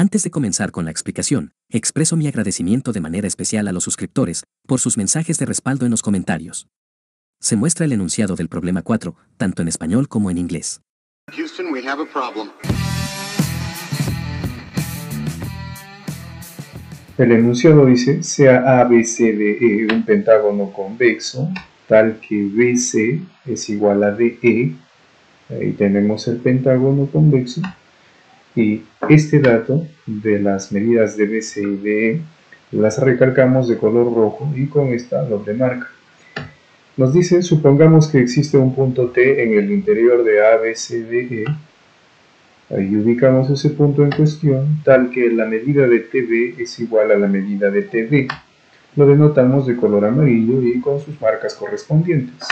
Antes de comenzar con la explicación, expreso mi agradecimiento de manera especial a los suscriptores por sus mensajes de respaldo en los comentarios. Se muestra el enunciado del problema 4, tanto en español como en inglés. Houston, we have a problem. El enunciado dice, sea ABCDE un pentágono convexo, tal que BC es igual a DE, ahí tenemos el pentágono convexo, y este dato de las medidas de BC y DE las recalcamos de color rojo y con esta doble marca. Nos dice, supongamos que existe un punto T en el interior de ABCDE Ahí ubicamos ese punto en cuestión, tal que la medida de TB es igual a la medida de TD. Lo denotamos de color amarillo y con sus marcas correspondientes.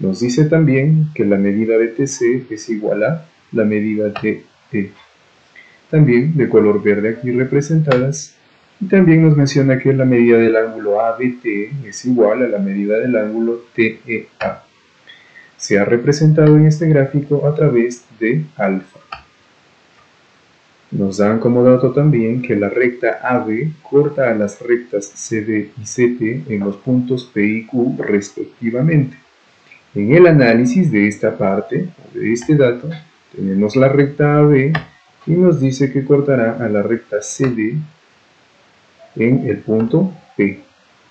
Nos dice también que la medida de TC es igual a la medida de T. También de color verde aquí representadas. Y también nos menciona que la medida del ángulo ABT es igual a la medida del ángulo TEA. Se ha representado en este gráfico a través de alfa. Nos dan como dato también que la recta AB corta a las rectas CD y CT en los puntos P y Q respectivamente. En el análisis de esta parte, de este dato, tenemos la recta AB y nos dice que cortará a la recta CD en el punto P.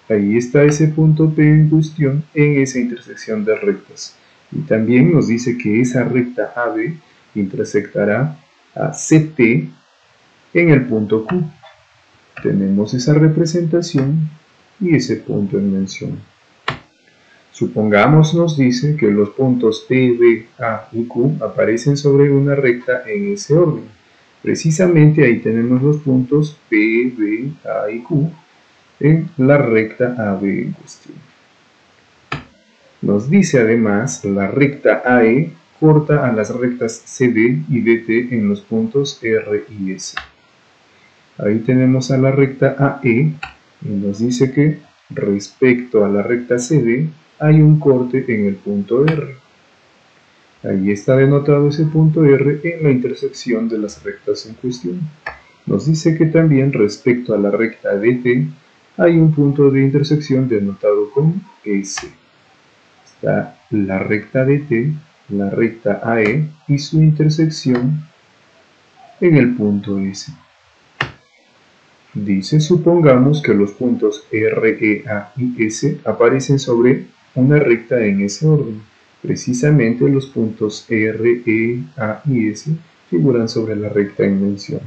Ahí está ese punto P en cuestión en esa intersección de rectas. Y también nos dice que esa recta AB intersectará a CT en el punto Q. Tenemos esa representación y ese punto en mención. Supongamos nos dice que los puntos T, B, A y Q aparecen sobre una recta en ese orden. Precisamente ahí tenemos los puntos P, B, A y Q en la recta AB en cuestión. Nos dice además la recta AE corta a las rectas CD y DT en los puntos R y S. Ahí tenemos a la recta AE y nos dice que respecto a la recta CD hay un corte en el punto R. Ahí está denotado ese punto R en la intersección de las rectas en cuestión. Nos dice que también respecto a la recta DT hay un punto de intersección denotado con S. Está la recta DT la recta AE y su intersección en el punto S. Dice, supongamos que los puntos R, E, A y S aparecen sobre una recta en ese orden. Precisamente los puntos R, E, A y S figuran sobre la recta en mención.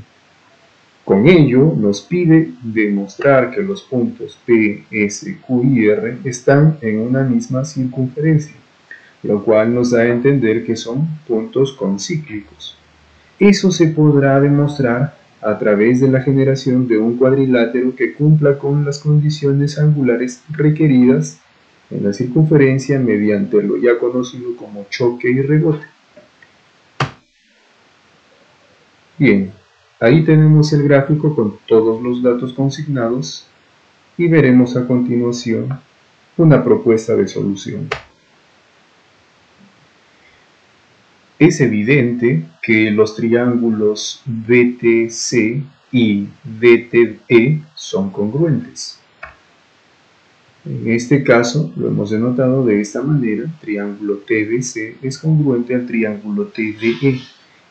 Con ello nos pide demostrar que los puntos P, S, Q y R están en una misma circunferencia lo cual nos da a entender que son puntos concíclicos. Eso se podrá demostrar a través de la generación de un cuadrilátero que cumpla con las condiciones angulares requeridas en la circunferencia mediante lo ya conocido como choque y rebote. Bien, ahí tenemos el gráfico con todos los datos consignados y veremos a continuación una propuesta de solución. Es evidente que los triángulos BTC y DTE son congruentes. En este caso lo hemos denotado de esta manera, triángulo TBC es congruente al triángulo TDE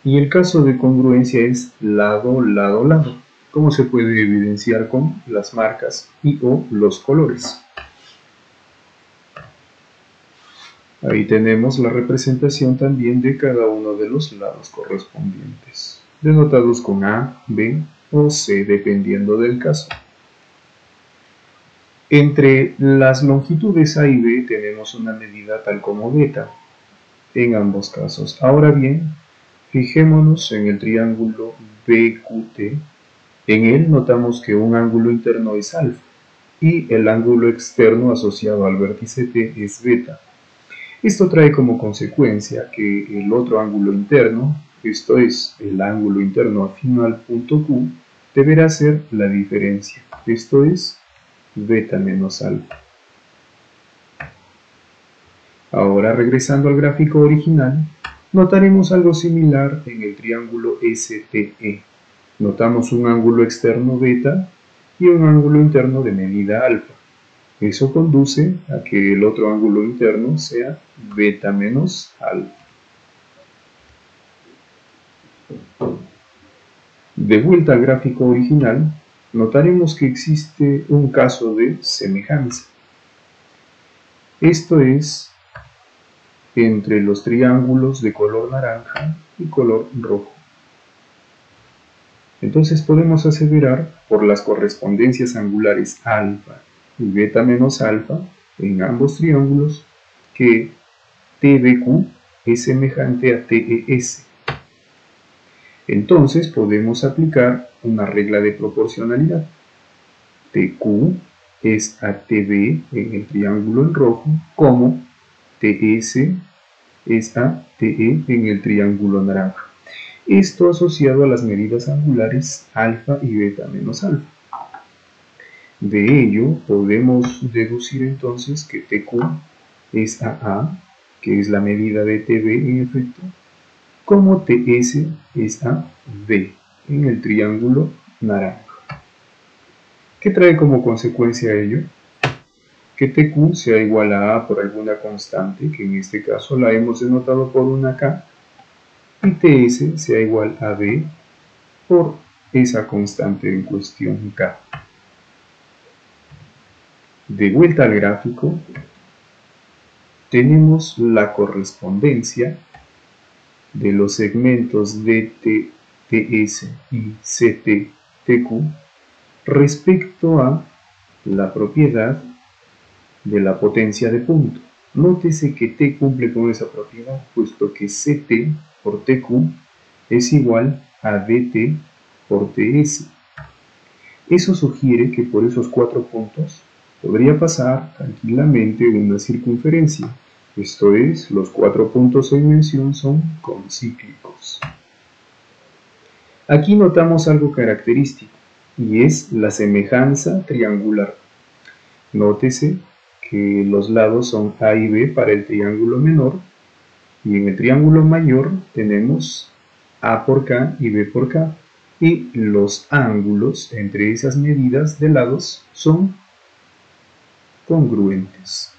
y el caso de congruencia es lado, lado, lado, como se puede evidenciar con las marcas y o los colores. Ahí tenemos la representación también de cada uno de los lados correspondientes, denotados con A, B o C dependiendo del caso. Entre las longitudes A y B tenemos una medida tal como beta, en ambos casos. Ahora bien, fijémonos en el triángulo BQT. En él notamos que un ángulo interno es alfa y el ángulo externo asociado al vértice T es beta. Esto trae como consecuencia que el otro ángulo interno, esto es el ángulo interno afín al punto Q, deberá ser la diferencia, esto es beta menos alfa. Ahora regresando al gráfico original, notaremos algo similar en el triángulo STE. notamos un ángulo externo beta y un ángulo interno de medida alfa. Eso conduce a que el otro ángulo interno sea beta menos alfa. De vuelta al gráfico original, notaremos que existe un caso de semejanza. Esto es entre los triángulos de color naranja y color rojo. Entonces podemos aseverar por las correspondencias angulares alfa y beta menos alfa en ambos triángulos que TBQ es semejante a TES. Entonces podemos aplicar una regla de proporcionalidad. TQ es a TB en el triángulo en rojo como TS es a TE en el triángulo naranja. Esto asociado a las medidas angulares alfa y beta menos alfa. De ello podemos deducir entonces que TQ es a A, que es la medida de TB en efecto, como TS es a B en el triángulo naranja. ¿Qué trae como consecuencia ello? que TQ sea igual a A por alguna constante, que en este caso la hemos denotado por una K, y TS sea igual a B por esa constante en cuestión K. De vuelta al gráfico, tenemos la correspondencia de los segmentos DT, TS y CT, TQ respecto a la propiedad de la potencia de punto. Nótese que T cumple con esa propiedad, puesto que CT por TQ es igual a DT por TS. Eso sugiere que por esos cuatro puntos podría pasar tranquilamente una circunferencia, esto es, los cuatro puntos en mención son concíclicos. Aquí notamos algo característico, y es la semejanza triangular. Nótese que los lados son A y B para el triángulo menor y en el triángulo mayor tenemos A por K y B por K y los ángulos entre esas medidas de lados son congruentes.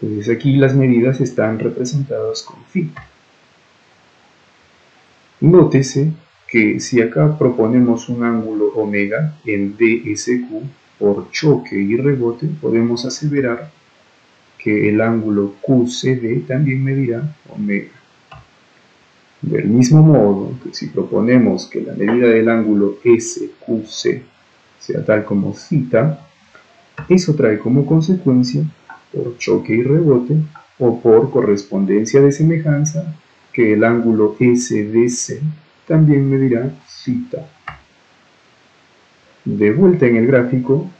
Entonces aquí las medidas están representadas con phi. Nótese que si acá proponemos un ángulo omega en DSQ, por choque y rebote podemos aseverar que el ángulo QCD también medirá omega. Del mismo modo que si proponemos que la medida del ángulo SQC sea tal como θ, eso trae como consecuencia, por choque y rebote, o por correspondencia de semejanza, que el ángulo SDC también medirá θ. De vuelta en el gráfico,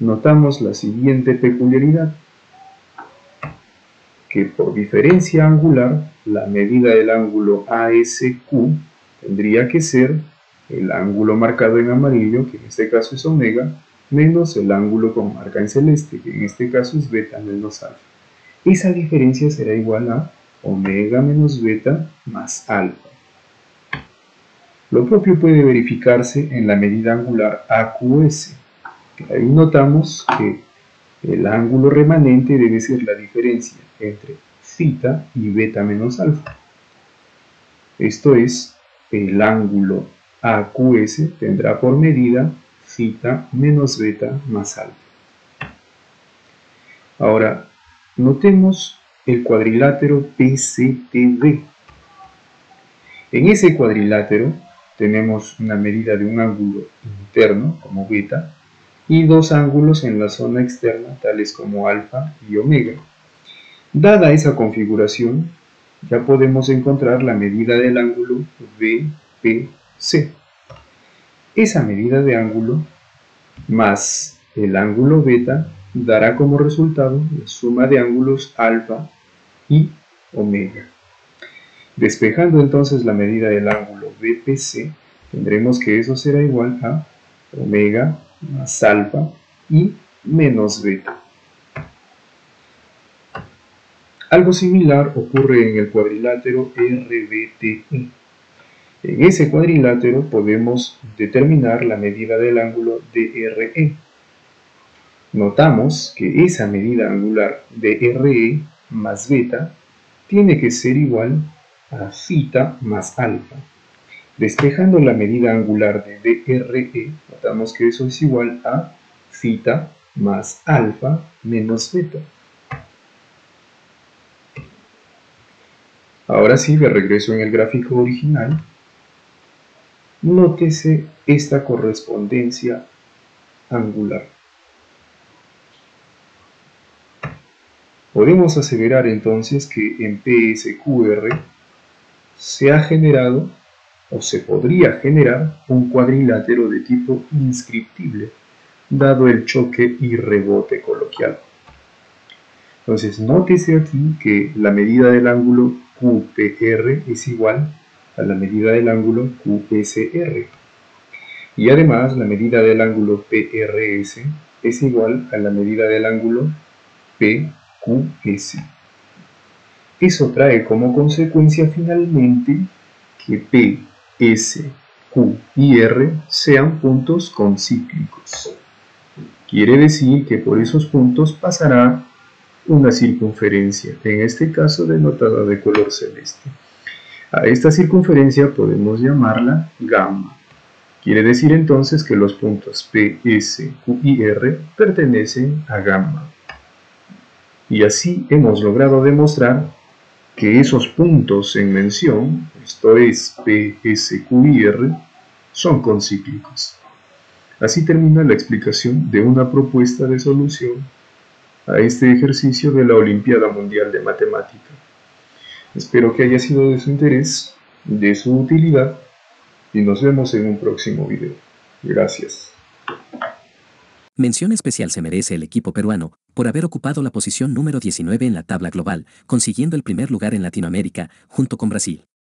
notamos la siguiente peculiaridad, que por diferencia angular, la medida del ángulo ASQ tendría que ser el ángulo marcado en amarillo, que en este caso es omega, menos el ángulo con marca en celeste, que en este caso es beta menos alfa. Esa diferencia será igual a omega menos beta más alfa. Lo propio puede verificarse en la medida angular AQS. Ahí notamos que el ángulo remanente debe ser la diferencia entre θ y beta menos alfa. Esto es, el ángulo AQS tendrá por medida θ menos beta más alfa. Ahora, notemos el cuadrilátero PCTB. En ese cuadrilátero tenemos una medida de un ángulo interno como beta y dos ángulos en la zona externa tales como alfa y omega. Dada esa configuración, ya podemos encontrar la medida del ángulo BPC. Esa medida de ángulo más el ángulo beta dará como resultado la suma de ángulos alfa y omega. Despejando entonces la medida del ángulo BPC, tendremos que eso será igual a omega más alfa y menos beta. Algo similar ocurre en el cuadrilátero RBTE. En ese cuadrilátero podemos determinar la medida del ángulo DRE. Notamos que esa medida angular DRE más beta tiene que ser igual a θ más alfa. Despejando la medida angular de DRE, notamos que eso es igual a θ más alfa menos beta. Ahora sí, de regreso en el gráfico original, nótese esta correspondencia angular. Podemos aseverar entonces que en PSQR se ha generado o se podría generar un cuadrilátero de tipo inscriptible, dado el choque y rebote coloquial. Entonces, nótese aquí que la medida del ángulo QPR es igual a la medida del ángulo QSR. Y además la medida del ángulo PRS es igual a la medida del ángulo PQS. Eso trae como consecuencia finalmente que P, S, Q y R sean puntos concíclicos. Quiere decir que por esos puntos pasará una circunferencia, en este caso denotada de color celeste. A esta circunferencia podemos llamarla gamma. Quiere decir entonces que los puntos P, S, Q y R pertenecen a gamma. Y así hemos logrado demostrar que esos puntos en mención, esto es P, S, Q y R, son concíclicos. Así termina la explicación de una propuesta de solución a este ejercicio de la Olimpiada Mundial de Matemática. Espero que haya sido de su interés, de su utilidad y nos vemos en un próximo video. Gracias. Mención especial se merece el equipo peruano por haber ocupado la posición número 19 en la tabla global, consiguiendo el primer lugar en Latinoamérica, junto con Brasil.